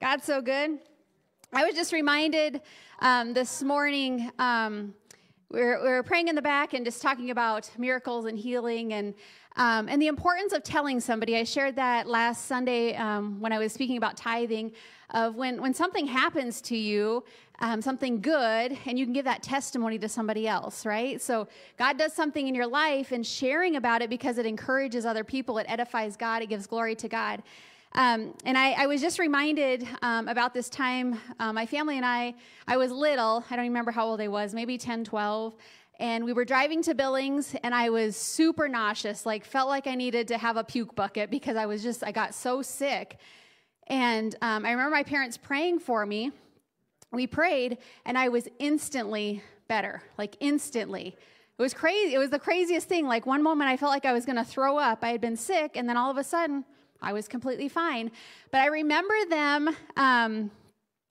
God's so good. I was just reminded um, this morning, um, we, were, we were praying in the back and just talking about miracles and healing and, um, and the importance of telling somebody. I shared that last Sunday um, when I was speaking about tithing of when, when something happens to you, um, something good, and you can give that testimony to somebody else, right? So God does something in your life and sharing about it because it encourages other people, it edifies God, it gives glory to God. Um, and I, I, was just reminded um, about this time. Uh, my family and I, I was little, I don't remember how old I was, maybe 10, 12. And we were driving to Billings, and I was super nauseous, like, felt like I needed to have a puke bucket because I was just, I got so sick. And um, I remember my parents praying for me. We prayed, and I was instantly better, like, instantly. It was crazy. It was the craziest thing. Like, one moment I felt like I was going to throw up. I had been sick, and then all of a sudden, I was completely fine. But I remember them um,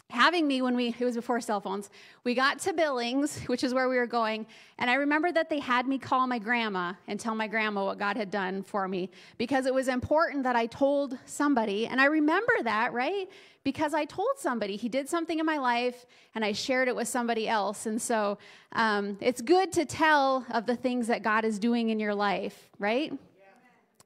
having me when we, it was before cell phones, we got to Billings, which is where we were going. And I remember that they had me call my grandma and tell my grandma what God had done for me because it was important that I told somebody. And I remember that, right? Because I told somebody he did something in my life and I shared it with somebody else. And so um, it's good to tell of the things that God is doing in your life, right?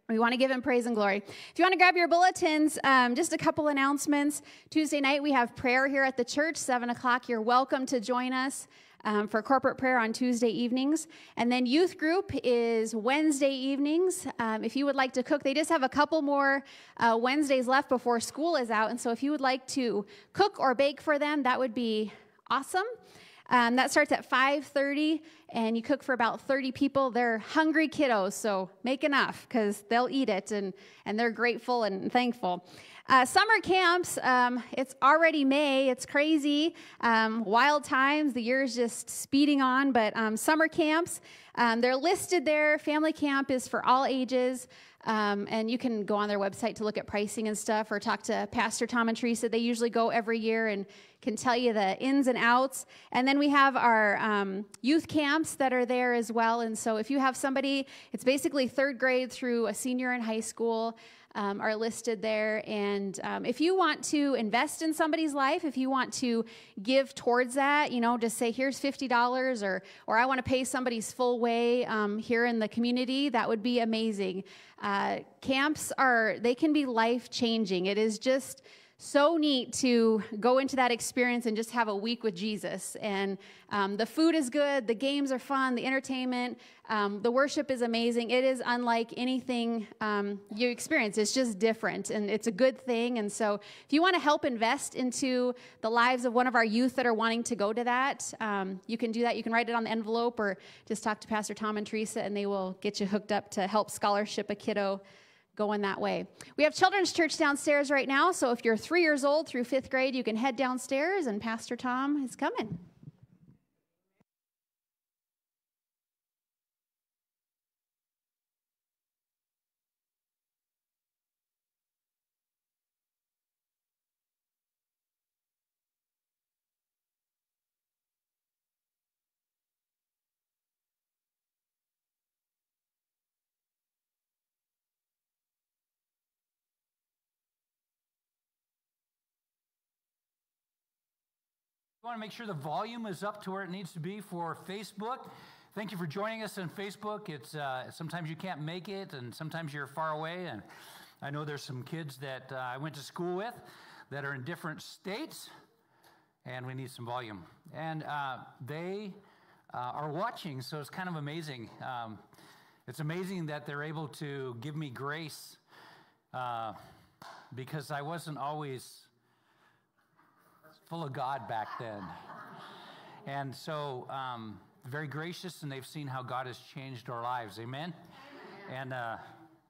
We want to give him praise and glory. If you want to grab your bulletins, um, just a couple announcements. Tuesday night, we have prayer here at the church, 7 o'clock. You're welcome to join us um, for corporate prayer on Tuesday evenings. And then youth group is Wednesday evenings. Um, if you would like to cook, they just have a couple more uh, Wednesdays left before school is out. And so if you would like to cook or bake for them, that would be awesome. Um, that starts at 5.30, and you cook for about 30 people. They're hungry kiddos, so make enough because they'll eat it, and, and they're grateful and thankful. Uh, summer camps, um, it's already May. It's crazy. Um, wild times. The year's just speeding on. But um, summer camps, um, they're listed there. Family camp is for all ages. Um, and you can go on their website to look at pricing and stuff or talk to Pastor Tom and Teresa. They usually go every year and can tell you the ins and outs. And then we have our um, youth camps that are there as well. And so if you have somebody, it's basically third grade through a senior in high school um, are listed there. And um, if you want to invest in somebody's life, if you want to give towards that, you know, just say, here's $50 or, or I want to pay somebody's full way um, here in the community, that would be amazing. Uh, camps are, they can be life changing. It is just, so neat to go into that experience and just have a week with Jesus. And um, the food is good, the games are fun, the entertainment, um, the worship is amazing. It is unlike anything um, you experience. It's just different, and it's a good thing. And so, if you want to help invest into the lives of one of our youth that are wanting to go to that, um, you can do that. You can write it on the envelope or just talk to Pastor Tom and Teresa, and they will get you hooked up to help scholarship a kiddo going that way. We have children's church downstairs right now, so if you're three years old through fifth grade, you can head downstairs, and Pastor Tom is coming. We want to make sure the volume is up to where it needs to be for Facebook. Thank you for joining us on Facebook. It's uh, sometimes you can't make it, and sometimes you're far away. And I know there's some kids that uh, I went to school with that are in different states, and we need some volume. And uh, they uh, are watching, so it's kind of amazing. Um, it's amazing that they're able to give me grace uh, because I wasn't always full of God back then. And so, um, very gracious, and they've seen how God has changed our lives. Amen? And, uh,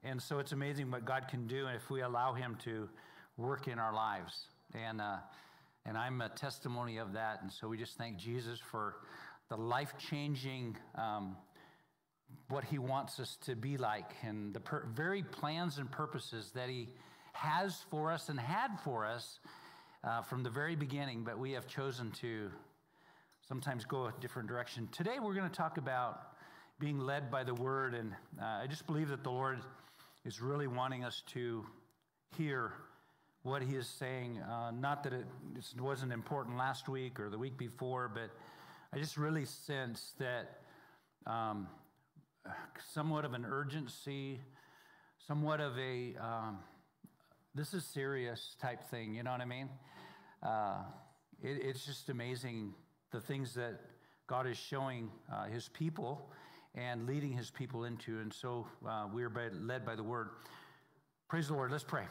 and so it's amazing what God can do if we allow Him to work in our lives. And, uh, and I'm a testimony of that. And so we just thank Jesus for the life changing, um, what He wants us to be like, and the per- very plans and purposes that He has for us and had for us uh, from the very beginning, but we have chosen to sometimes go a different direction. Today, we're going to talk about being led by the Word, and uh, I just believe that the Lord is really wanting us to hear what he is saying. Uh, not that it wasn't important last week or the week before, but I just really sense that um, somewhat of an urgency, somewhat of a um, this is serious type thing. You know what I mean? Uh, it, it's just amazing the things that God is showing uh, His people and leading His people into. And so uh, we are by, led by the Word. Praise the Lord. Let's pray.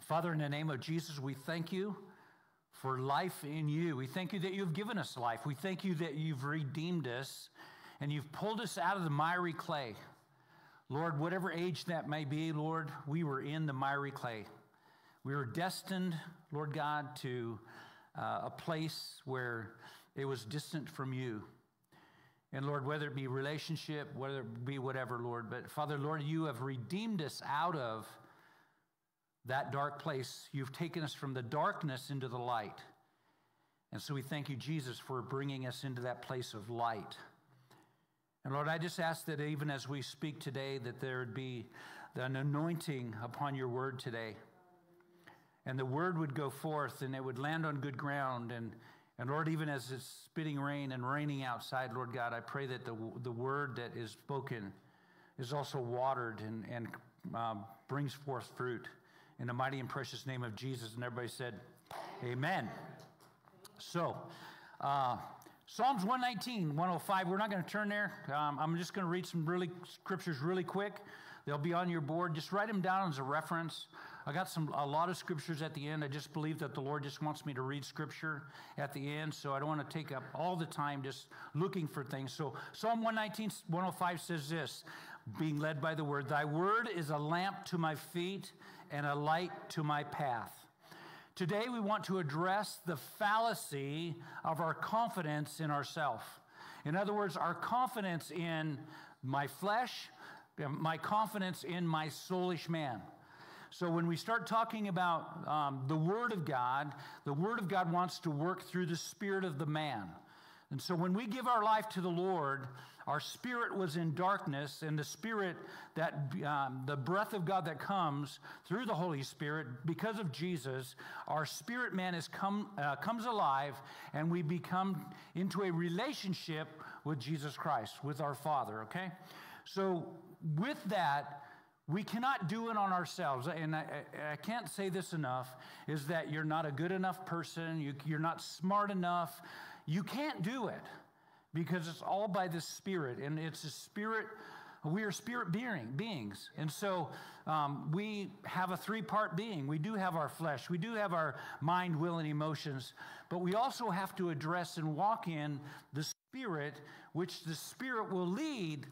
Father, in the name of Jesus, we thank you for life in you. We thank you that you've given us life. We thank you that you've redeemed us and you've pulled us out of the miry clay. Lord, whatever age that may be, Lord, we were in the miry clay. We were destined, Lord God, to uh, a place where it was distant from you. And Lord, whether it be relationship, whether it be whatever, Lord, but Father, Lord, you have redeemed us out of that dark place. You've taken us from the darkness into the light. And so we thank you, Jesus, for bringing us into that place of light. And Lord, I just ask that even as we speak today, that there would be an anointing upon your word today. And the word would go forth and it would land on good ground. And, and Lord, even as it's spitting rain and raining outside, Lord God, I pray that the, the word that is spoken is also watered and, and um, brings forth fruit in the mighty and precious name of Jesus. And everybody said, Amen. So, uh, Psalms 119, 105, we're not going to turn there. Um, I'm just going to read some really scriptures really quick. They'll be on your board. Just write them down as a reference. I got some a lot of scriptures at the end. I just believe that the Lord just wants me to read scripture at the end, so I don't want to take up all the time just looking for things. So Psalm 119, 105 says this, being led by the word, Thy word is a lamp to my feet and a light to my path. Today, we want to address the fallacy of our confidence in ourselves. In other words, our confidence in my flesh, my confidence in my soulish man. So, when we start talking about um, the Word of God, the Word of God wants to work through the spirit of the man. And so, when we give our life to the Lord, our spirit was in darkness, and the spirit that um, the breath of God that comes through the Holy Spirit, because of Jesus, our spirit man is come, uh, comes alive, and we become into a relationship with Jesus Christ, with our Father, okay? So, with that, we cannot do it on ourselves. And I, I, can't say this enough is that you're not a good enough person, you, you're not smart enough. You can't do it because it's all by the Spirit, and it's a spirit. We are spirit being, beings. And so um, we have a three part being. We do have our flesh, we do have our mind, will, and emotions, but we also have to address and walk in the Spirit, which the Spirit will lead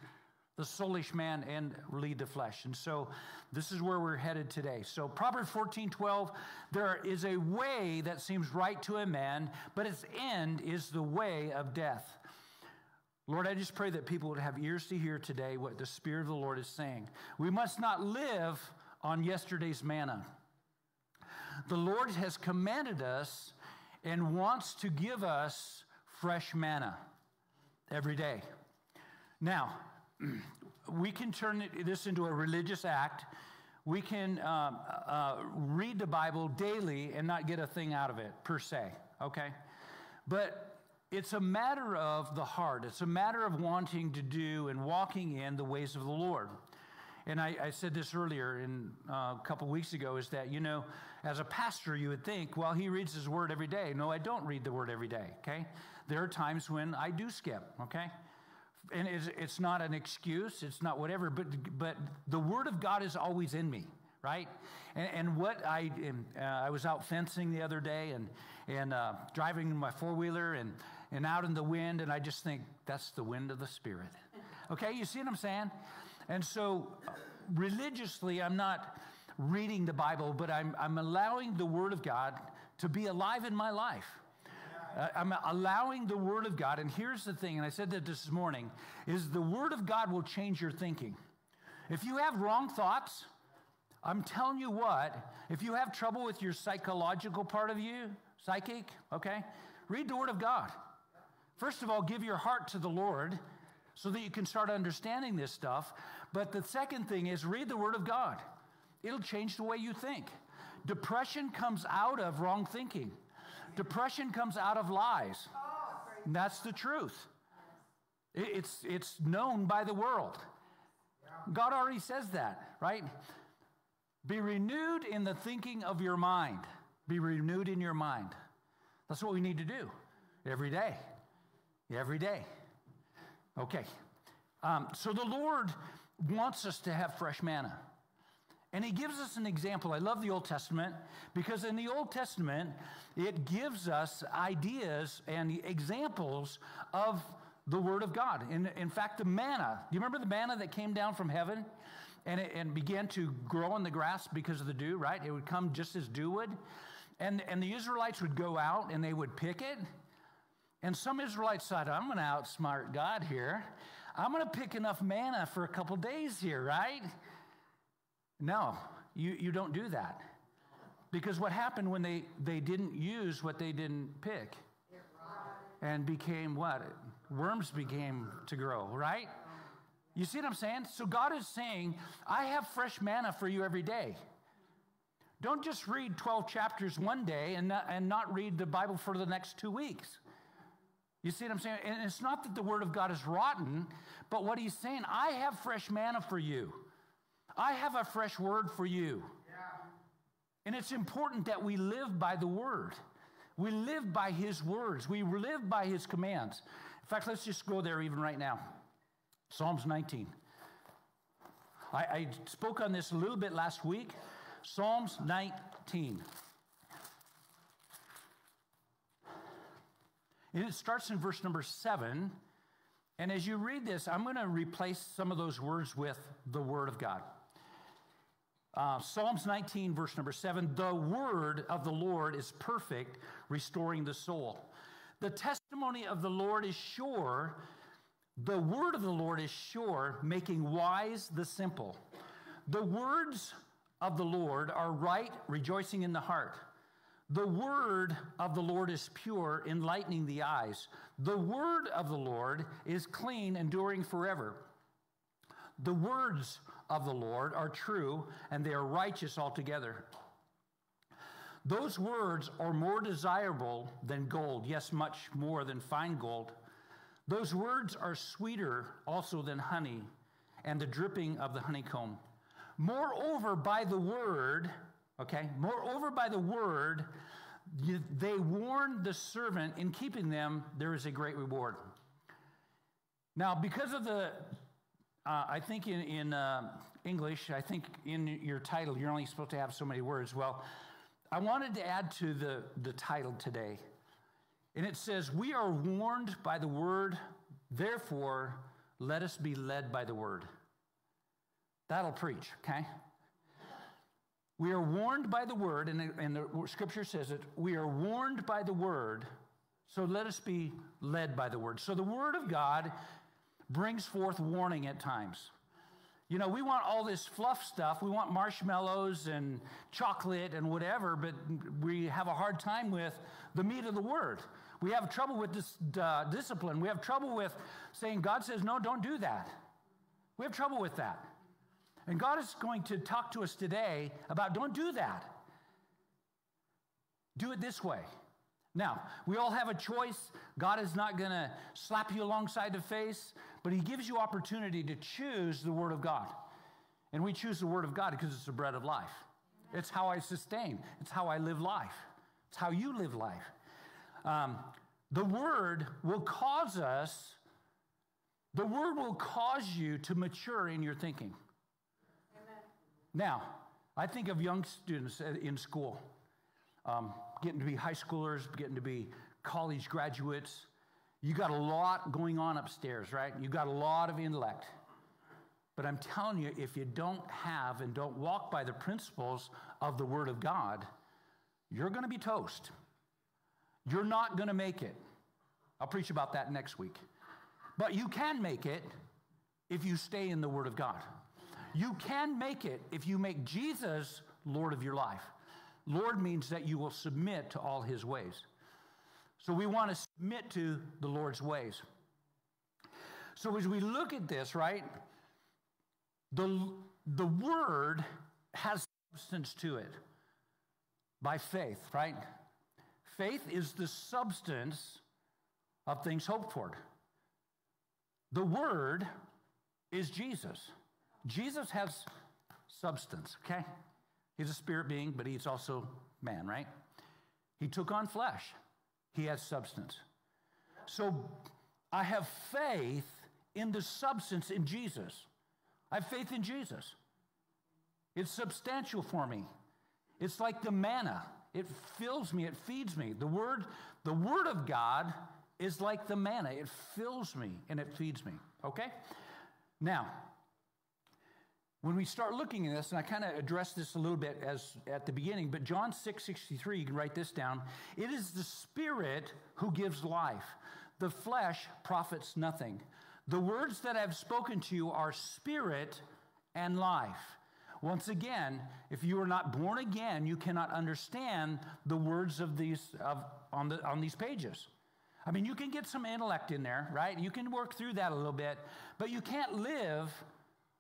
the soulish man and lead the flesh. And so this is where we're headed today. So Proverbs 14, 12, there is a way that seems right to a man, but its end is the way of death. Lord, I just pray that people would have ears to hear today what the Spirit of the Lord is saying. We must not live on yesterday's manna. The Lord has commanded us and wants to give us fresh manna every day. Now, we can turn this into a religious act. We can um, uh, read the Bible daily and not get a thing out of it, per se, okay? But it's a matter of the heart. It's a matter of wanting to do and walking in the ways of the Lord. And I, I said this earlier in, uh, a couple weeks ago is that, you know, as a pastor, you would think, well, he reads his word every day. No, I don't read the word every day, okay? There are times when I do skip, okay? And it's, it's not an excuse, it's not whatever, but, but the word of God is always in me, right? And, and what I, uh, I was out fencing the other day and, and uh, driving my four wheeler, and and out in the wind, and I just think that's the wind of the Spirit. Okay, you see what I'm saying? And so, religiously, I'm not reading the Bible, but I'm, I'm allowing the Word of God to be alive in my life. Uh, I'm allowing the Word of God, and here's the thing, and I said that this morning, is the Word of God will change your thinking. If you have wrong thoughts, I'm telling you what, if you have trouble with your psychological part of you, psychic, okay, read the Word of God. First of all, give your heart to the Lord so that you can start understanding this stuff. But the second thing is read the Word of God, it'll change the way you think. depression comes out of wrong thinking, depression comes out of lies. And that's the truth. It's, it's known by the world. God already says that, right? Be renewed in the thinking of your mind. Be renewed in your mind. That's what we need to do every day. Every day. Okay. Um, so the Lord wants us to have fresh manna. And he gives us an example. I love the Old Testament because in the Old Testament, it gives us ideas and examples of the Word of God. In, in fact, the manna, do you remember the manna that came down from heaven and, it, and began to grow in the grass because of the dew, right? It would come just as dew would. And, and the Israelites would go out and they would pick it. And some Israelites thought, I'm going to outsmart God here. I'm going to pick enough manna for a couple days here, right? No, you, you don't do that. Because what happened when they, they didn't use what they didn't pick? And became what? Worms became to grow, right? You see what I'm saying? So God is saying, I have fresh manna for you every day. Don't just read 12 chapters one day and not, and not read the Bible for the next two weeks. You see what I'm saying? And it's not that the Word of God is rotten, but what He's saying, I have fresh manna for you. I have a fresh word for you. Yeah. And it's important that we live by the word. We live by his words. We live by his commands. In fact, let's just go there even right now. Psalms 19. I, I spoke on this a little bit last week. Psalms 19. It starts in verse number seven. And as you read this, I'm going to replace some of those words with the Word of God. Uh, Psalms 19, verse number 7 The word of the Lord is perfect, restoring the soul. The testimony of the Lord is sure. The word of the Lord is sure, making wise the simple. The words of the Lord are right, rejoicing in the heart. The word of the Lord is pure, enlightening the eyes. The word of the Lord is clean, enduring forever. The words of the Lord are true, and they are righteous altogether. Those words are more desirable than gold, yes, much more than fine gold. Those words are sweeter also than honey and the dripping of the honeycomb. Moreover, by the word, okay, moreover, by the word, they warn the servant in keeping them, there is a great reward. Now, because of the uh, I think in, in uh, English, I think in your title, you're only supposed to have so many words. Well, I wanted to add to the, the title today. And it says, We are warned by the word, therefore, let us be led by the word. That'll preach, okay? We are warned by the word, and, and the scripture says it, we are warned by the word, so let us be led by the word. So the word of God brings forth warning at times. You know, we want all this fluff stuff. We want marshmallows and chocolate and whatever, but we have a hard time with the meat of the word. We have trouble with this uh, discipline. We have trouble with saying, God says, no, don't do that. We have trouble with that. And God is going to talk to us today about don't do that. Do it this way. Now, we all have a choice. God is not going to slap you alongside the face, but He gives you opportunity to choose the Word of God. And we choose the Word of God because it's the bread of life. It's how I sustain, it's how I live life, it's how you live life. Um, the Word will cause us, the Word will cause you to mature in your thinking. Now, I think of young students in school. Um, getting to be high schoolers, getting to be college graduates. You got a lot going on upstairs, right? You got a lot of intellect. But I'm telling you, if you don't have and don't walk by the principles of the Word of God, you're going to be toast. You're not going to make it. I'll preach about that next week. But you can make it if you stay in the Word of God. You can make it if you make Jesus Lord of your life. Lord means that you will submit to all his ways. So we want to submit to the Lord's ways. So as we look at this, right, the, the word has substance to it. by faith, right? Faith is the substance of things hoped for. The Word is Jesus. Jesus has substance, okay? He's a spirit being, but he's also man, right? He took on flesh, he has substance. So I have faith in the substance in Jesus. I have faith in Jesus. It's substantial for me. It's like the manna. It fills me, it feeds me. The word, the word of God is like the manna. It fills me and it feeds me. Okay? Now, when we start looking at this, and I kind of addressed this a little bit as at the beginning, but John 6 63, you can write this down. It is the Spirit who gives life. The flesh profits nothing. The words that I've spoken to you are spirit and life. Once again, if you are not born again, you cannot understand the words of these of, on, the, on these pages. I mean, you can get some intellect in there, right? You can work through that a little bit, but you can't live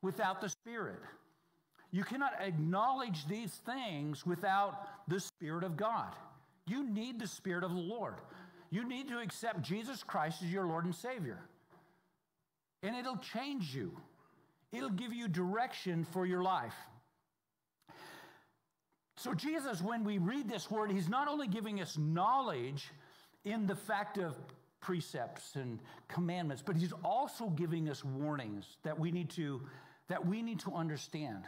without the Spirit. You cannot acknowledge these things without the Spirit of God. You need the Spirit of the Lord. You need to accept Jesus Christ as your Lord and Savior. And it'll change you, it'll give you direction for your life. So, Jesus, when we read this word, he's not only giving us knowledge in the fact of precepts and commandments, but he's also giving us warnings that we need to that we need to understand.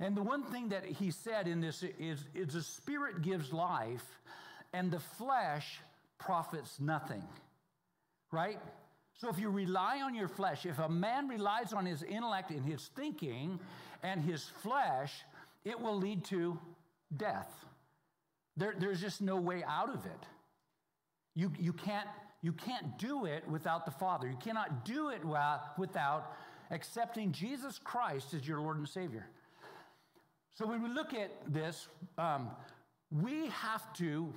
And the one thing that he said in this is, is the spirit gives life and the flesh profits nothing. Right? So if you rely on your flesh, if a man relies on his intellect and his thinking and his flesh, it will lead to death. There, there's just no way out of it. You, you, can't, you can't do it without the Father. You cannot do it without accepting Jesus Christ as your Lord and Savior. So when we look at this, um, we have to,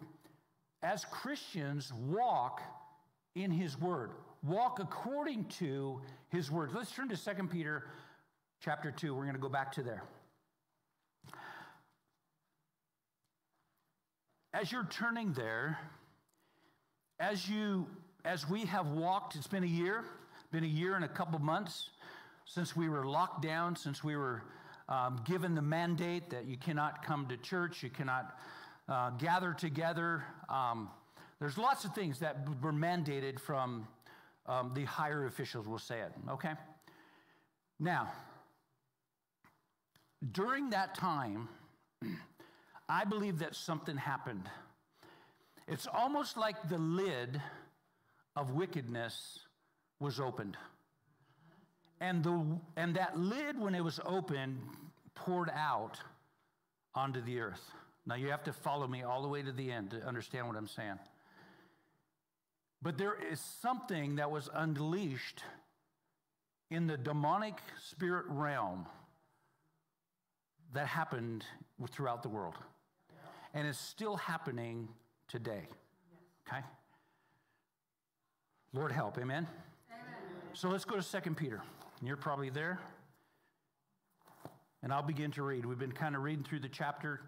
as Christians, walk in His Word, walk according to His Word. Let's turn to 2 Peter chapter 2. We're going to go back to there. As you're turning there, as you as we have walked, it's been a year, been a year and a couple months since we were locked down, since we were um, given the mandate that you cannot come to church, you cannot uh, gather together. Um, there's lots of things that were mandated from um, the higher officials, we'll say it, okay? Now, during that time, I believe that something happened. It's almost like the lid of wickedness was opened. And, the, and that lid, when it was opened, poured out onto the earth. Now, you have to follow me all the way to the end to understand what I'm saying. But there is something that was unleashed in the demonic spirit realm that happened throughout the world and is still happening today. Okay? Lord help, amen? amen. So let's go to Second Peter. You're probably there. And I'll begin to read. We've been kind of reading through the chapter.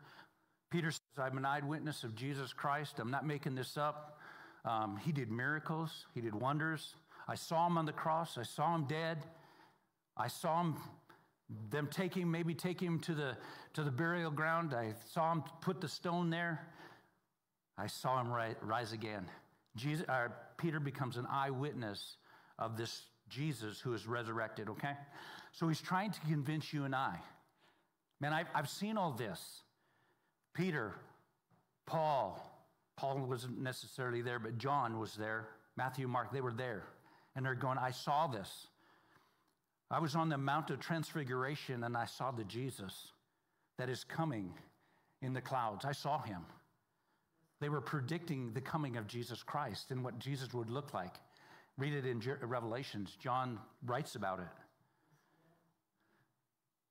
Peter says, I'm an eyewitness of Jesus Christ. I'm not making this up. Um, he did miracles, he did wonders. I saw him on the cross, I saw him dead. I saw him them taking maybe taking him to the to the burial ground. I saw him put the stone there. I saw him rise, rise again. Jesus, uh, Peter becomes an eyewitness of this Jesus who is resurrected. Okay, so he's trying to convince you and I. Man, I've, I've seen all this. Peter, Paul, Paul wasn't necessarily there, but John was there. Matthew, Mark, they were there. And they're going, I saw this. I was on the Mount of Transfiguration and I saw the Jesus that is coming in the clouds. I saw him. They were predicting the coming of Jesus Christ and what Jesus would look like. Read it in uh, Revelations. John writes about it.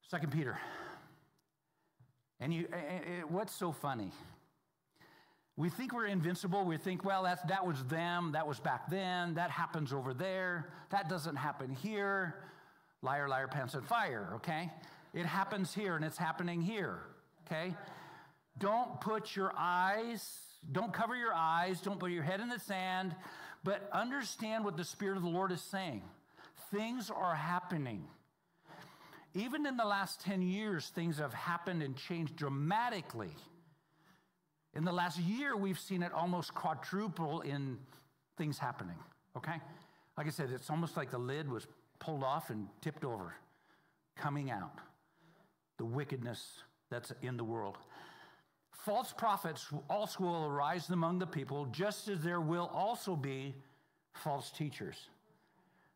Second Peter. And you, uh, uh, what's so funny? We think we're invincible. We think, well, that's, that was them. That was back then. That happens over there. That doesn't happen here. Liar, liar, pants on fire, okay? It happens here and it's happening here, okay? Don't put your eyes, don't cover your eyes, don't put your head in the sand, but understand what the Spirit of the Lord is saying. Things are happening. Even in the last 10 years, things have happened and changed dramatically. In the last year, we've seen it almost quadruple in things happening, okay? Like I said, it's almost like the lid was pulled off and tipped over, coming out. The wickedness that's in the world. False prophets also will arise among the people, just as there will also be false teachers.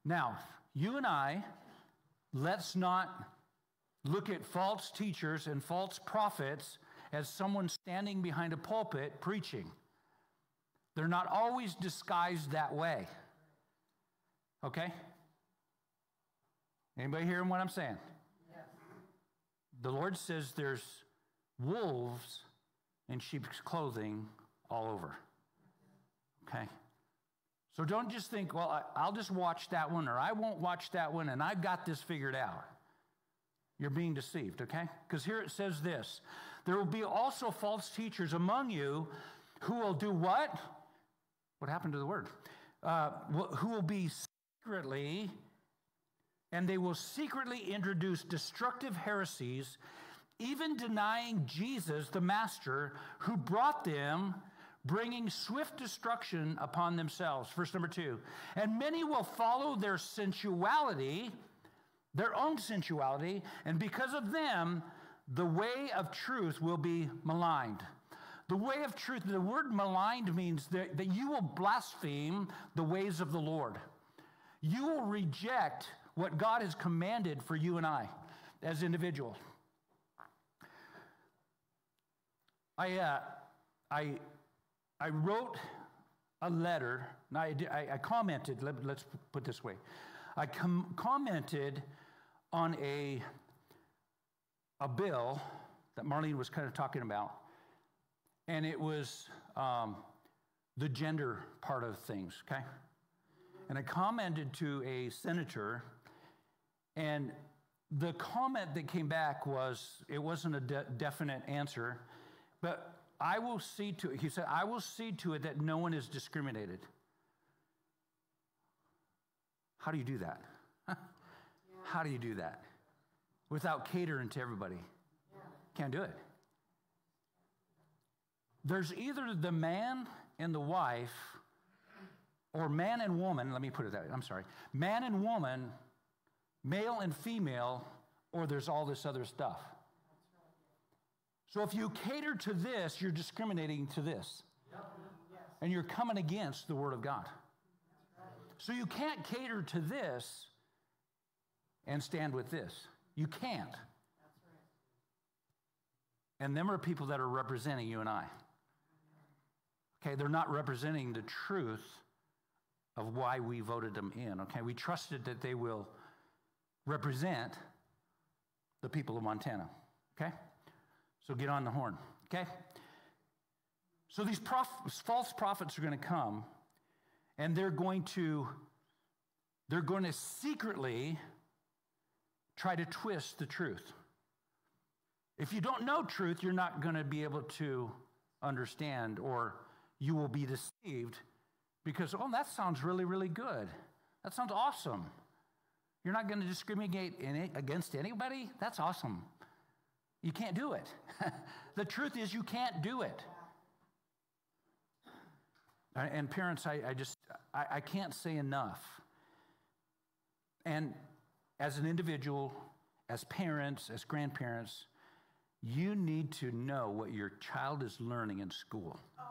Now, you and I, let's not look at false teachers and false prophets as someone standing behind a pulpit preaching. They're not always disguised that way. Okay? Anybody hearing what I'm saying? Yes. The Lord says there's wolves in sheep's clothing all over. Okay? So don't just think, well, I'll just watch that one or I won't watch that one and I've got this figured out. You're being deceived, okay? Because here it says this there will be also false teachers among you who will do what? What happened to the word? Uh, who will be secretly, and they will secretly introduce destructive heresies, even denying Jesus, the Master, who brought them, bringing swift destruction upon themselves. Verse number two. And many will follow their sensuality, their own sensuality, and because of them, the way of truth will be maligned. The way of truth, the word maligned means that, that you will blaspheme the ways of the Lord. You will reject what God has commanded for you and I as individuals. I, uh, I, I wrote a letter, and I, I, I commented, let, us put this way. I com- commented on a a bill that Marlene was kind of talking about, and it was um, the gender part of things, okay? And I commented to a senator, and the comment that came back was it wasn't a de- definite answer, but I will see to it, he said, I will see to it that no one is discriminated. How do you do that? How do you do that? without catering to everybody. Can't do it. There's either the man and the wife, or man and woman, let me put it that way, I'm sorry, man and woman, male and female, or there's all this other stuff. So if you cater to this, you're discriminating to this. And you're coming against the Word of God. So you can't cater to this and stand with this. You can't. And them are people that are representing you and I. Okay, they're not representing the truth of why we voted them in. Okay, we trusted that they will represent the people of Montana. Okay, so get on the horn. Okay, so these prof- false prophets are going to come, and they're going to they're going to secretly try to twist the truth. If you don't know truth, you're not going to be able to understand, or you will be deceived because, oh, that sounds really, really good. That sounds awesome. You're not going to discriminate against anybody? That's awesome. You can't do it. the truth is, you can't do it. And parents, I, I just, I, I can't say enough. And as an individual, as parents, as grandparents, you need to know what your child is learning in school. Oh,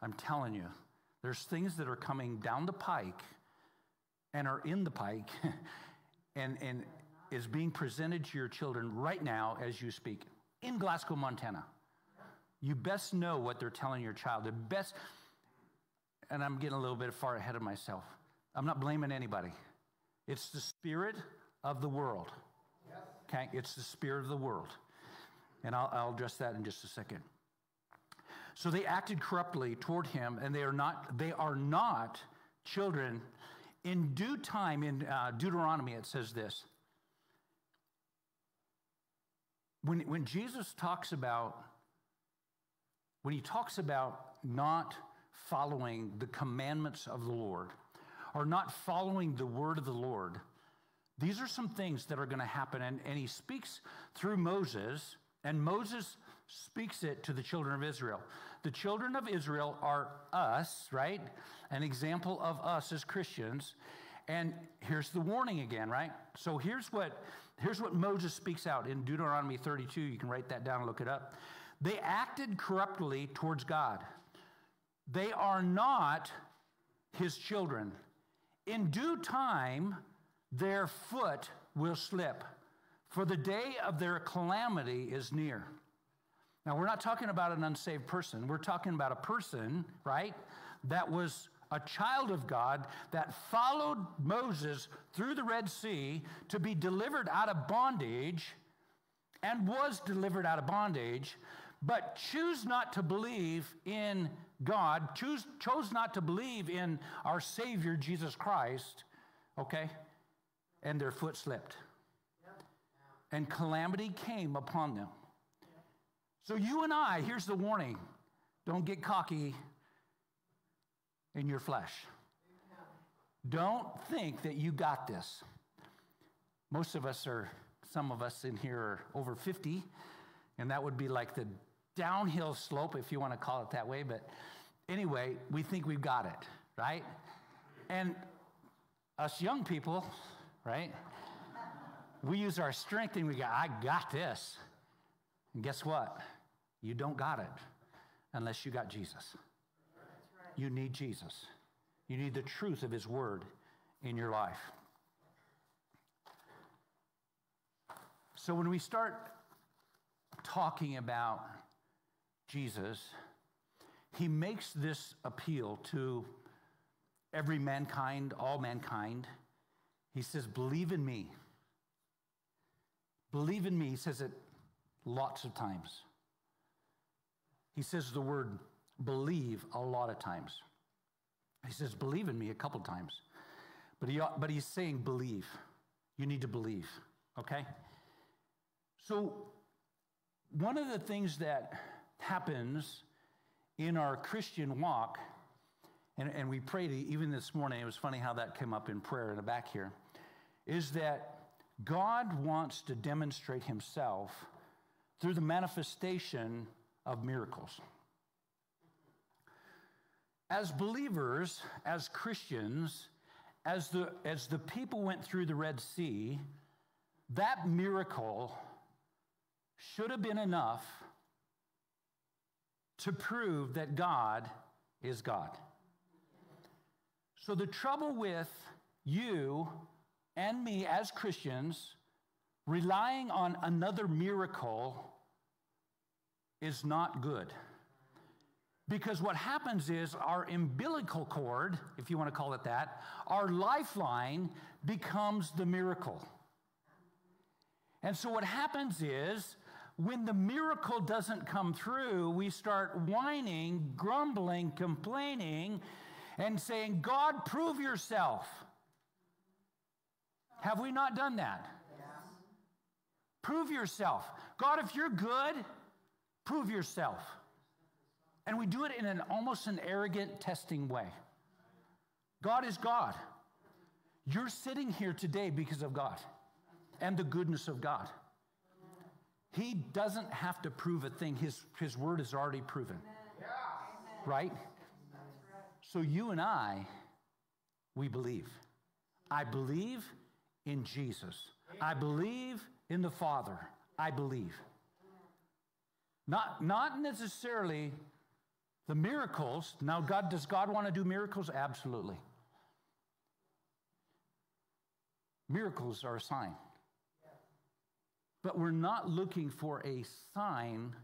I'm telling you, there's things that are coming down the pike and are in the pike and, and is being presented to your children right now as you speak in Glasgow, Montana. You best know what they're telling your child. The best, and I'm getting a little bit far ahead of myself. I'm not blaming anybody. It's the spirit of the world. Okay? It's the spirit of the world. And I'll, I'll address that in just a second. So they acted corruptly toward him, and they are not, they are not children. In due time, in uh, Deuteronomy, it says this. When, when Jesus talks about when he talks about not following the commandments of the Lord or not following the word of the Lord, these are some things that are going to happen. And, and he speaks through Moses, and Moses speaks it to the children of Israel. The children of Israel are us, right? An example of us as Christians. And here's the warning again, right? So here's what here's what Moses speaks out in Deuteronomy 32. You can write that down and look it up. They acted corruptly towards God. They are not his children. In due time, their foot will slip, for the day of their calamity is near. Now, we're not talking about an unsaved person. We're talking about a person, right, that was a child of God that followed Moses through the Red Sea to be delivered out of bondage and was delivered out of bondage, but choose not to believe in God, choose, chose not to believe in our Savior, Jesus Christ, okay? And their foot slipped. And calamity came upon them. So, you and I, here's the warning don't get cocky in your flesh. Don't think that you got this. Most of us are, some of us in here are over 50, and that would be like the downhill slope, if you want to call it that way. But anyway, we think we've got it, right? And us young people, right? We use our strength and we go, I got this. And guess what? You don't got it unless you got Jesus. You need Jesus. You need the truth of His Word in your life. So when we start talking about Jesus, he makes this appeal to every mankind, all mankind. He says, Believe in me. Believe in me. He says it lots of times. He says the word believe a lot of times. He says, Believe in me a couple times. But, he, but he's saying, Believe. You need to believe, okay? So, one of the things that happens in our Christian walk, and, and we prayed even this morning, it was funny how that came up in prayer in the back here, is that God wants to demonstrate himself through the manifestation of miracles. As believers, as Christians, as the, as the people went through the Red Sea, that miracle should have been enough to prove that God is God. So, the trouble with you and me as Christians relying on another miracle is not good. Because what happens is our umbilical cord, if you want to call it that, our lifeline becomes the miracle. And so what happens is when the miracle doesn't come through, we start whining, grumbling, complaining, and saying, God, prove yourself. Have we not done that? Prove yourself. God, if you're good, prove yourself. And we do it in an almost an arrogant, testing way. God is God. You're sitting here today because of God and the goodness of God. He doesn't have to prove a thing, his, his word is already proven. Right? So you and I, we believe. I believe in Jesus. I believe in the Father. I believe. Not, not necessarily the miracles. Now, God, does God want to do miracles? Absolutely. Miracles are a sign. But we're not looking for a sign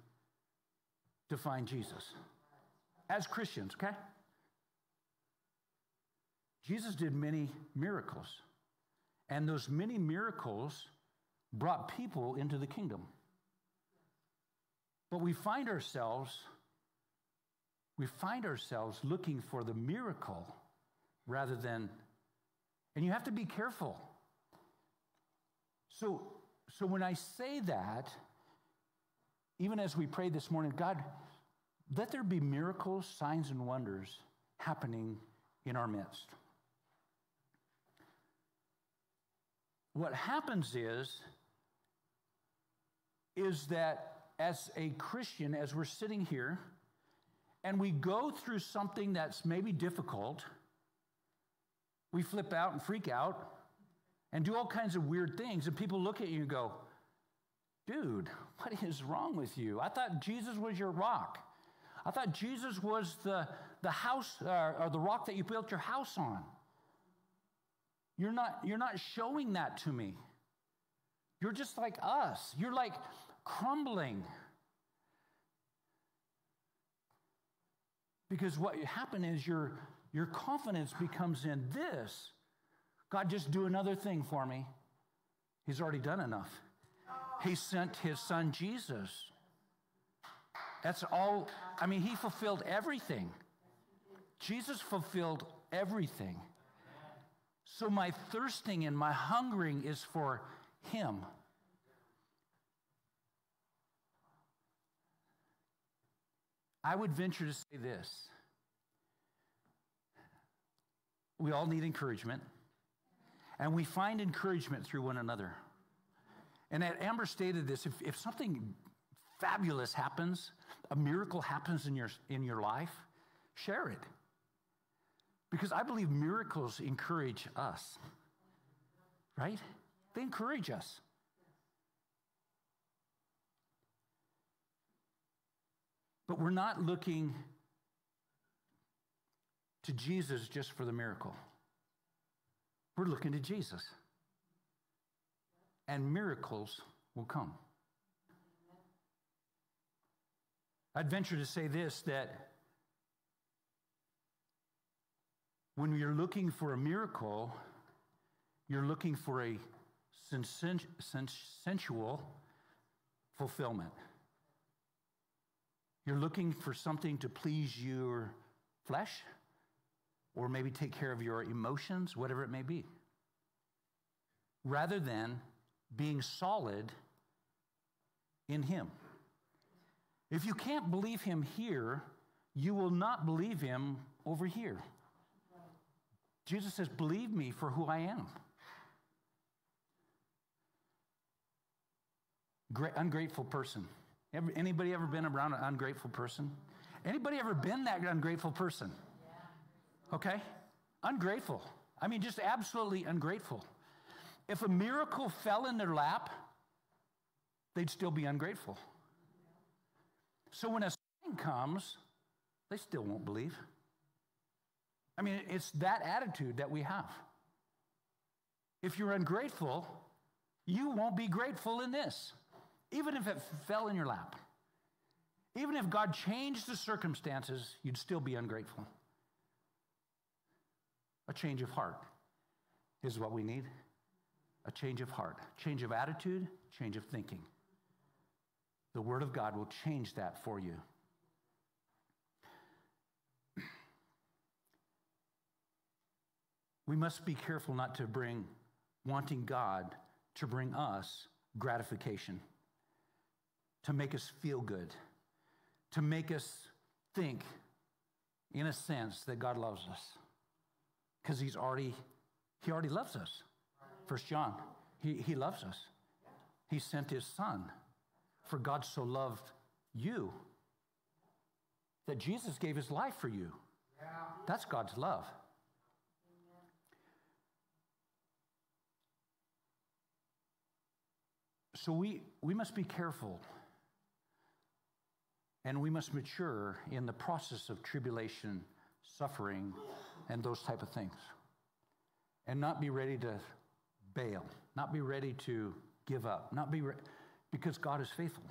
to find Jesus as Christians, okay? Jesus did many miracles, and those many miracles brought people into the kingdom. But we find ourselves we find ourselves looking for the miracle rather than and you have to be careful. So so when I say that, even as we prayed this morning, God, let there be miracles, signs, and wonders happening in our midst. What happens is, is that as a Christian, as we're sitting here, and we go through something that's maybe difficult, we flip out and freak out and do all kinds of weird things, and people look at you and go, Dude, what is wrong with you? I thought Jesus was your rock. I thought Jesus was the, the house uh, or the rock that you built your house on. You're not, you're not showing that to me. You're just like us. You're like crumbling. Because what happened is your, your confidence becomes in this. God, just do another thing for me. He's already done enough. He sent his son Jesus. That's all, I mean, he fulfilled everything. Jesus fulfilled everything. So my thirsting and my hungering is for him. I would venture to say this. We all need encouragement, and we find encouragement through one another. And Amber stated this if, if something fabulous happens, a miracle happens in your, in your life, share it. Because I believe miracles encourage us, right? They encourage us. But we're not looking to Jesus just for the miracle. We're looking to Jesus and miracles will come. I'd venture to say this that when you're looking for a miracle, you're looking for a sensual fulfillment. You're looking for something to please your flesh or maybe take care of your emotions, whatever it may be, rather than being solid in Him. If you can't believe Him here, you will not believe Him over here. Jesus says, Believe me for who I am. Great, ungrateful person. Ever, anybody ever been around an ungrateful person? Anybody ever been that ungrateful person? Okay? Ungrateful. I mean, just absolutely ungrateful. If a miracle fell in their lap, they'd still be ungrateful. So when a sign comes, they still won't believe. I mean, it's that attitude that we have. If you're ungrateful, you won't be grateful in this, even if it fell in your lap. Even if God changed the circumstances, you'd still be ungrateful. A change of heart is what we need a change of heart, change of attitude, change of thinking. The Word of God will change that for you. We must be careful not to bring wanting God to bring us gratification, to make us feel good, to make us think, in a sense, that God loves us. Because He's already, He already loves us. First John, he, he loves us. He sent his son. For God so loved you that Jesus gave his life for you. That's God's love. So we, we must be careful and we must mature in the process of tribulation, suffering, and those type of things. And not be ready to bail, not be ready to give up, not be re- because God is faithful.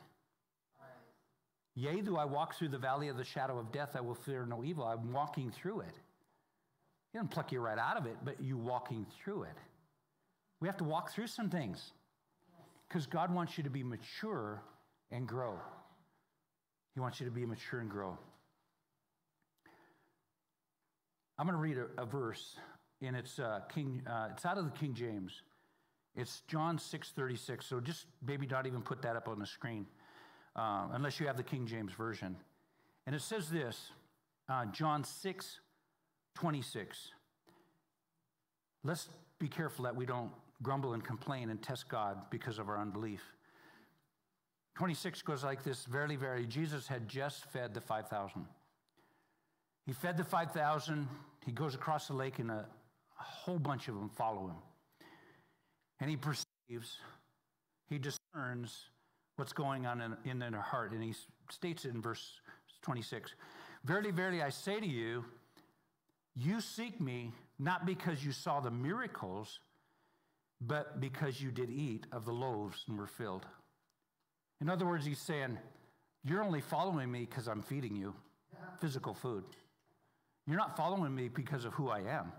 Yea, do I walk through the valley of the shadow of death, I will fear no evil. I'm walking through it. He doesn't pluck you right out of it, but you walking through it. We have to walk through some things because God wants you to be mature and grow. He wants you to be mature and grow. I'm going to read a, a verse, and it's uh, King. Uh, it's out of the King James. It's John 6:36. So just maybe not even put that up on the screen, uh, unless you have the King James version. And it says this uh, John 6 26. Let's be careful that we don't grumble and complain and test God because of our unbelief. 26 goes like this Verily, verily, Jesus had just fed the 5,000. He fed the 5,000. He goes across the lake, and a, a whole bunch of them follow him. And he perceives, he discerns what's going on in, in their heart. And he states it in verse 26 Verily, verily, I say to you, you seek me not because you saw the miracles, but because you did eat of the loaves and were filled. In other words, he's saying, You're only following me because I'm feeding you physical food. You're not following me because of who I am.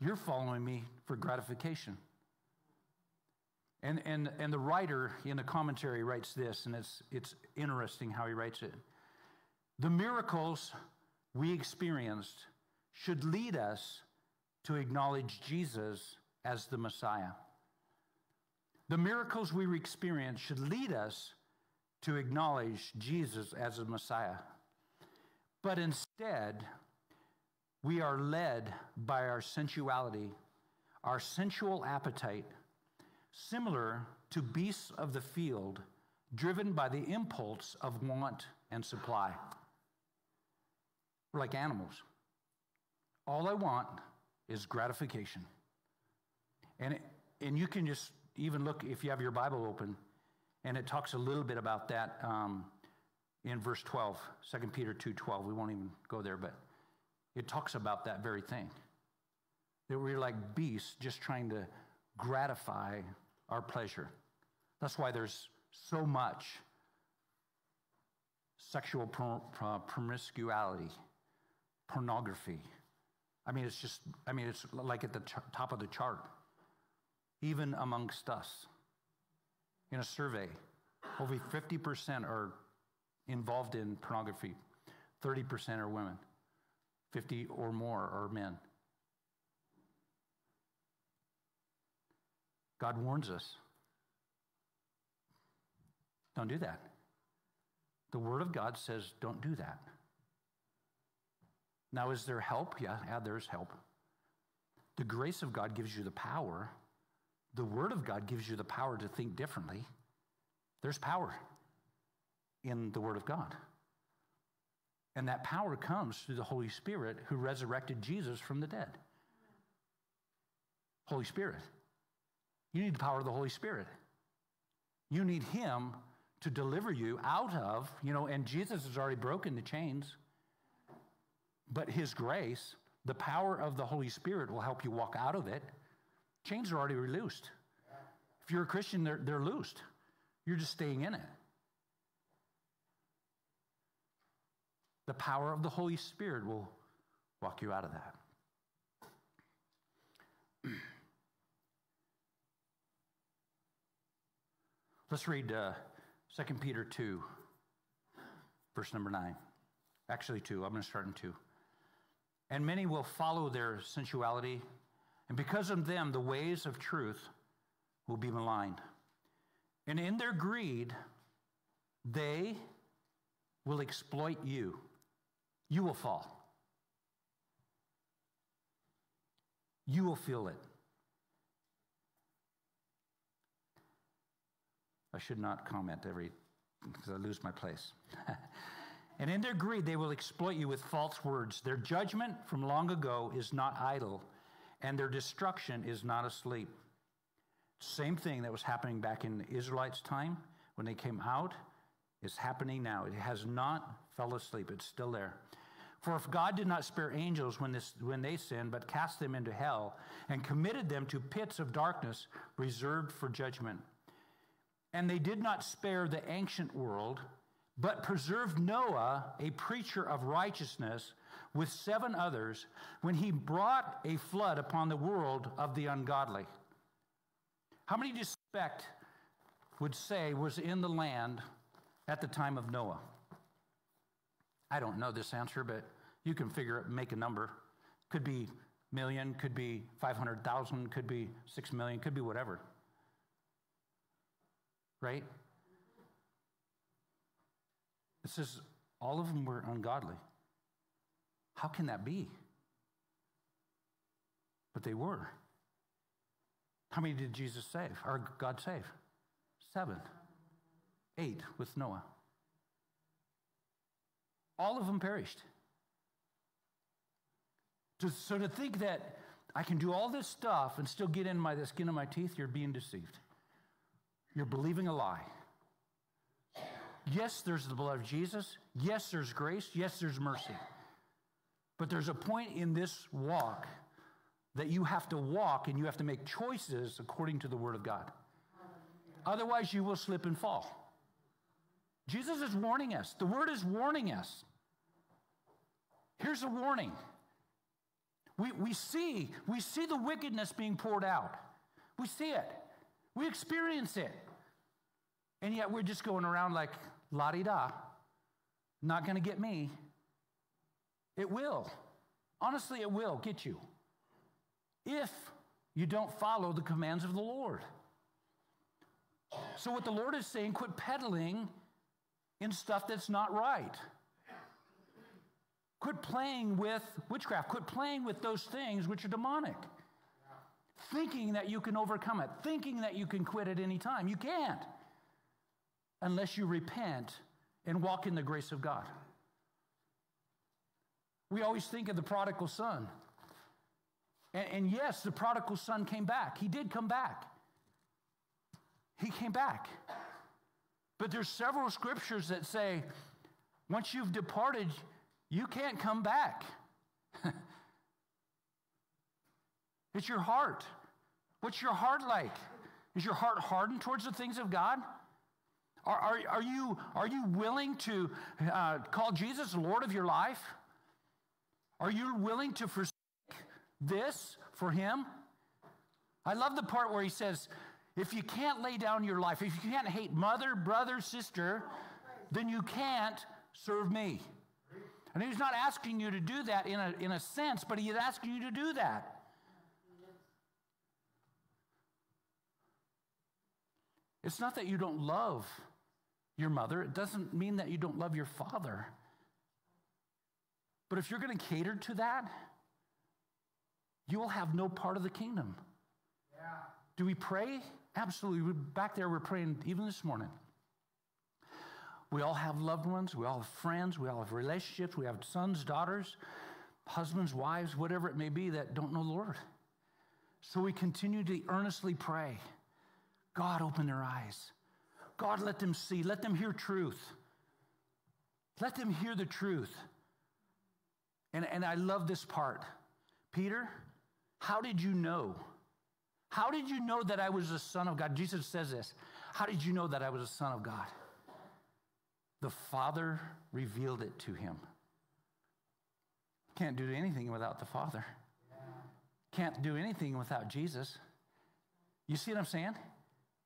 You're following me for gratification. And, and, and the writer in the commentary writes this, and it's, it's interesting how he writes it. The miracles we experienced should lead us to acknowledge Jesus as the Messiah. The miracles we experience should lead us to acknowledge Jesus as a Messiah. But instead, we are led by our sensuality, our sensual appetite, similar to beasts of the field, driven by the impulse of want and supply. We're like animals. All I want is gratification. And, it, and you can just even look, if you have your Bible open, and it talks a little bit about that um, in verse 12, 2 Peter 2.12. We won't even go there, but it talks about that very thing. That we're like beasts just trying to gratify our pleasure. That's why there's so much sexual promiscuity, pornography. I mean, it's just, I mean, it's like at the top of the chart, even amongst us. In a survey, over 50% are involved in pornography, 30% are women, 50 or more are men. God warns us don't do that. The Word of God says don't do that. Now, is there help? Yeah, yeah, there's help. The grace of God gives you the power. The Word of God gives you the power to think differently. There's power in the Word of God. And that power comes through the Holy Spirit who resurrected Jesus from the dead. Holy Spirit. You need the power of the Holy Spirit. You need Him to deliver you out of, you know, and Jesus has already broken the chains. But His grace, the power of the Holy Spirit will help you walk out of it. Chains are already loosed. If you're a Christian, they're, they're loosed. You're just staying in it. The power of the Holy Spirit will walk you out of that. Let's read uh, 2 Peter 2, verse number 9. Actually, 2. I'm going to start in 2. And many will follow their sensuality, and because of them, the ways of truth will be maligned. And in their greed, they will exploit you. You will fall. You will feel it. I should not comment every, because I lose my place. and in their greed, they will exploit you with false words. Their judgment from long ago is not idle, and their destruction is not asleep. Same thing that was happening back in Israelites' time when they came out is happening now. It has not fell asleep, it's still there. For if God did not spare angels when, this, when they sinned, but cast them into hell and committed them to pits of darkness reserved for judgment, and they did not spare the ancient world, but preserved Noah, a preacher of righteousness, with seven others, when he brought a flood upon the world of the ungodly. How many do you suspect would say was in the land at the time of Noah? I don't know this answer, but you can figure it, make a number. Could be million, could be 500,000, could be 6 million, could be whatever right? It says All of them were ungodly. How can that be? But they were. How many did Jesus save, or God save? Seven. Eight with Noah. All of them perished. So to think that I can do all this stuff and still get in my the skin of my teeth, you're being deceived. You're believing a lie. Yes, there's the blood of Jesus. Yes, there's grace. Yes, there's mercy. But there's a point in this walk that you have to walk and you have to make choices according to the Word of God. Otherwise, you will slip and fall. Jesus is warning us. The Word is warning us. Here's a warning. We, we see, we see the wickedness being poured out. We see it. We experience it. And yet we're just going around like la di da. Not going to get me. It will. Honestly, it will get you. If you don't follow the commands of the Lord. So, what the Lord is saying, quit peddling in stuff that's not right. Quit playing with witchcraft. Quit playing with those things which are demonic. Thinking that you can overcome it, thinking that you can quit at any time. You can't unless you repent and walk in the grace of God. We always think of the prodigal son. And, and, yes, the prodigal son came back. He did come back. He came back. But there's several scriptures that say once you've departed, you can't come back. it's your heart. What's your heart like? Is your heart hardened towards the things of God? Are, are, are, you, are you willing to uh, call Jesus Lord of your life? Are you willing to forsake this for Him? I love the part where He says, if you can't lay down your life, if you can't hate mother, brother, sister, then you can't serve me. And he's not asking you to do that in a, in a sense, but he's asking you to do that. It's not that you don't love your mother, it doesn't mean that you don't love your father. But if you're going to cater to that, you will have no part of the kingdom. Yeah. Do we pray? Absolutely. We're Back there, we're praying even this morning. We all have loved ones, we all have friends, we all have relationships, we have sons, daughters, husbands, wives, whatever it may be that don't know the Lord. So we continue to earnestly pray God, open their eyes. God, let them see, let them hear truth. Let them hear the truth. And, and I love this part. Peter, how did you know? How did you know that I was a son of God? Jesus says this. How did you know that I was a son of God? The Father revealed it to him. Can't do anything without the Father. Can't do anything without Jesus. You see what I'm saying?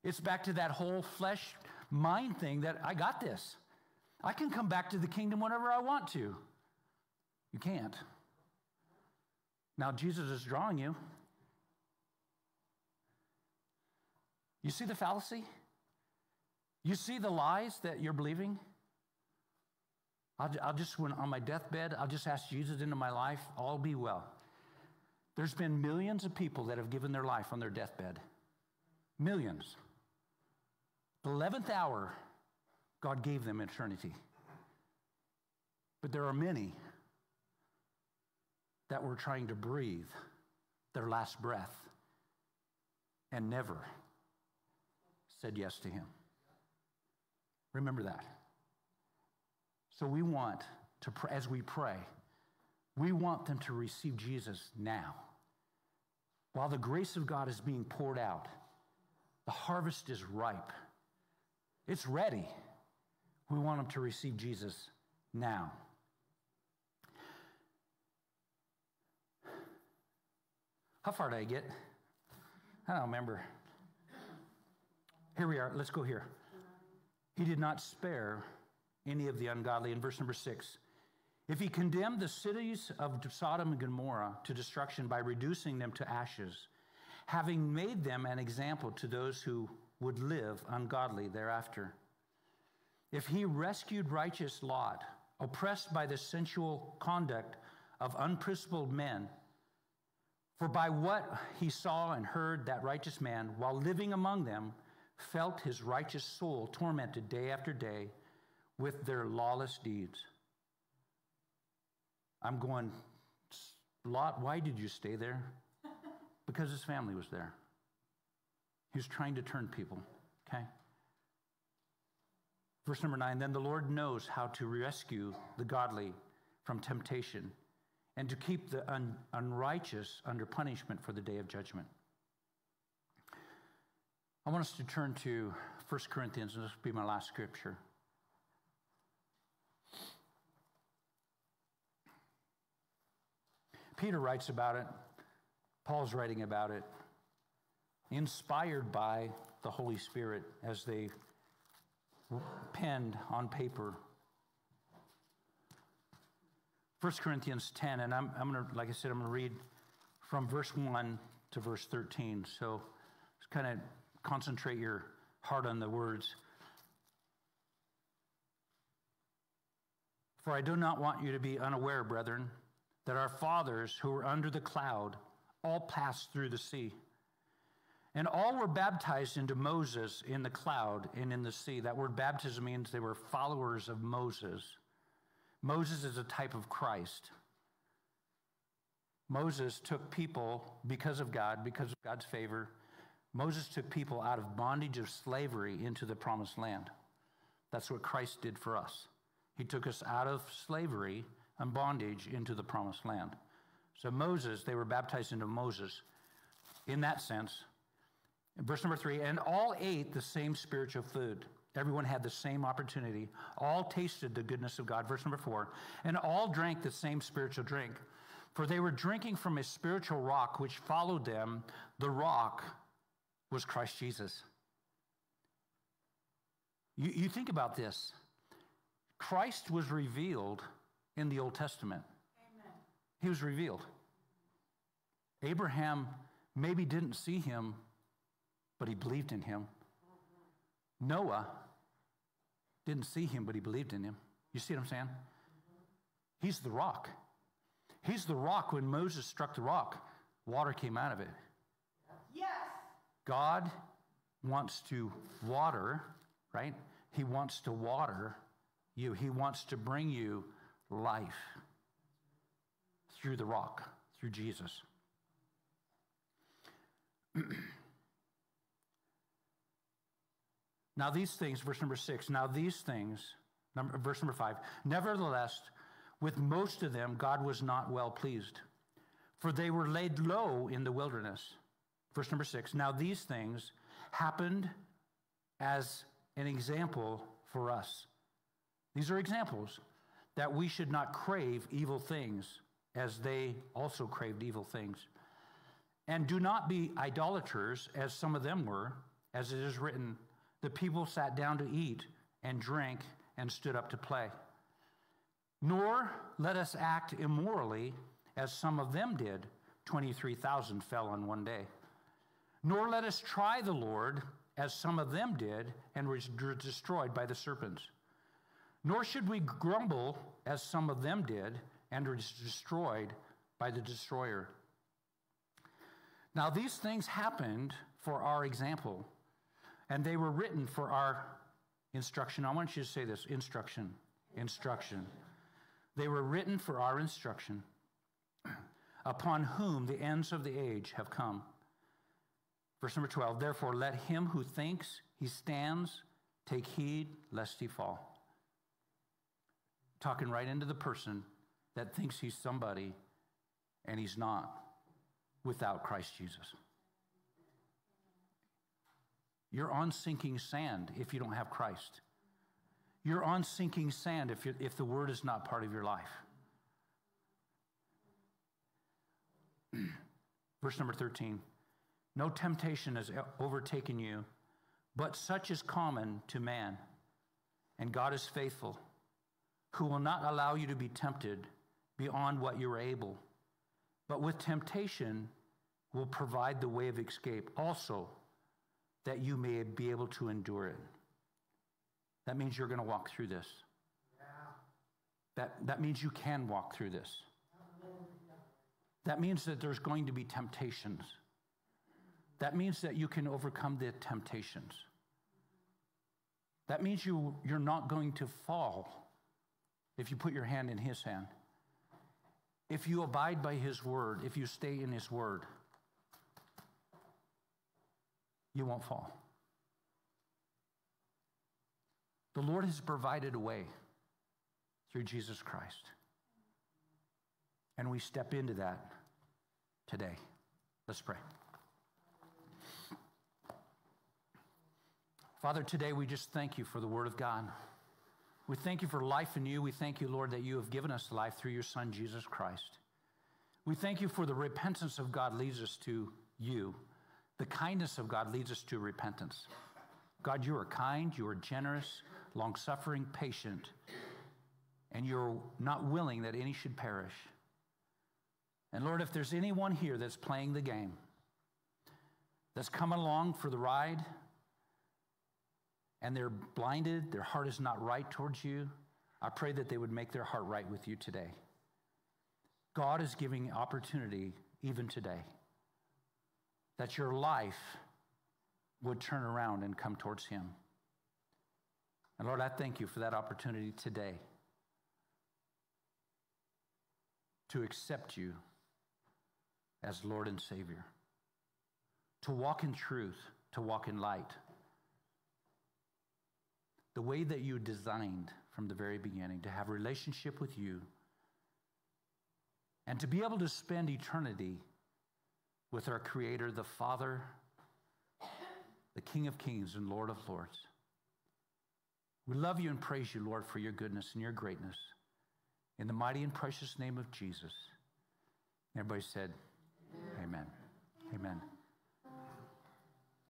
It's back to that whole flesh mind thing that I got this. I can come back to the kingdom whenever I want to. You can't. Now, Jesus is drawing you. You see the fallacy? You see the lies that you're believing? I'll, I'll just, when on my deathbed, I'll just ask Jesus into my life, all be well. There's been millions of people that have given their life on their deathbed. Millions. The 11th hour, God gave them eternity. But there are many that were trying to breathe their last breath and never said yes to Him. Remember that. So we want to, as we pray, we want them to receive Jesus now. While the grace of God is being poured out, the harvest is ripe, it's ready. We want them to receive Jesus now. How far did I get? I don't remember. Here we are. Let's go here. He did not spare any of the ungodly. In verse number six, if he condemned the cities of Sodom and Gomorrah to destruction by reducing them to ashes, having made them an example to those who would live ungodly thereafter. If he rescued righteous Lot oppressed by the sensual conduct of unprincipled men. For by what he saw and heard, that righteous man, while living among them, felt his righteous soul tormented day after day with their lawless deeds. I'm going, Lot, why did you stay there? Because his family was there. He was trying to turn people, okay? Verse number nine then the Lord knows how to rescue the godly from temptation and to keep the un- unrighteous under punishment for the day of judgment. I want us to turn to 1 Corinthians, and this will be my last scripture. Peter writes about it, Paul's writing about it, inspired by the Holy Spirit as they penned on paper. 1 Corinthians 10, and I'm, I'm going to, like I said, I'm going to read from verse 1 to verse 13. So just kind of concentrate your heart on the words. For I do not want you to be unaware, brethren, that our fathers who were under the cloud all passed through the sea and all were baptized into Moses in the cloud and in the sea. That word baptism means they were followers of Moses. Moses is a type of Christ. Moses took people, because of God, because of God's favor, Moses took people out of bondage of slavery into the promised land. That's what Christ did for us. He took us out of slavery and bondage into the promised land. So, Moses, they were baptized into Moses. In that sense, Verse number three, and all ate the same spiritual food. Everyone had the same opportunity. All tasted the goodness of God. Verse number four, and all drank the same spiritual drink. For they were drinking from a spiritual rock which followed them. The rock was Christ Jesus. You, you think about this Christ was revealed in the Old Testament. Amen. He was revealed. Abraham maybe didn't see him but he believed in him. Mm-hmm. Noah didn't see him, but he believed in him. You see what I'm saying? He's the rock. He's the rock. When Moses struck the rock, water came out of it. Yes. God wants to water, right? He wants to water you. He wants to bring you life through the rock, through Jesus. Now, these things, verse number six, now these things, number, verse number five, nevertheless, with most of them, God was not well pleased, for they were laid low in the wilderness. Verse number six, now these things happened as an example for us. These are examples that we should not crave evil things as they also craved evil things. And do not be idolaters as some of them were, as it is written, the people sat down to eat and drank and stood up to play. Nor let us act immorally as some of them did. 23,000 fell on one day. Nor let us try the Lord as some of them did and were destroyed by the serpents. Nor should we grumble as some of them did and were destroyed by the destroyer. Now, these things happened for our example and they were written for our instruction. I want you to say this instruction, instruction. They were written for our instruction, upon whom the ends of the age have come. Verse number 12 Therefore, let him who thinks he stands take heed lest he fall. Talking right into the person that thinks he's somebody and he's not without Christ Jesus. You're on sinking sand if you don't have Christ. You're on sinking sand if, if the word is not part of your life. Verse number 13 No temptation has overtaken you, but such is common to man. And God is faithful, who will not allow you to be tempted beyond what you are able, but with temptation will provide the way of escape also that you may be able to endure it. That means you're going to walk through this. That, that means you can walk through this. That means that there's going to be temptations. That means that you can overcome the temptations. That means you, you're not going to fall if you put your hand in His hand. If you abide by His word, if you stay in His word, you won't fall. The Lord has provided a way through Jesus Christ. And we step into that today. Let's pray. Father, today we just thank you for the Word of God. We thank you for life in you. We thank you, Lord, that you have given us life through your Son, Jesus Christ. We thank you for the repentance of God leads us to you. The kindness of God leads us to repentance. God, you are kind, you are generous, long suffering, patient, and you're not willing that any should perish. And Lord, if there's anyone here that's playing the game, that's coming along for the ride, and they're blinded, their heart is not right towards you, I pray that they would make their heart right with you today. God is giving opportunity even today that your life would turn around and come towards Him. And Lord, I thank you for that opportunity today to accept you as Lord and Savior, to walk in truth, to walk in light. The way that you designed from the very beginning to have relationship with you and to be able to spend eternity with our Creator, the Father, the King of Kings and Lord of Lords. We love you and praise you, Lord, for your goodness and your greatness. In the mighty and precious name of Jesus. Everybody said, Amen. Amen. Amen.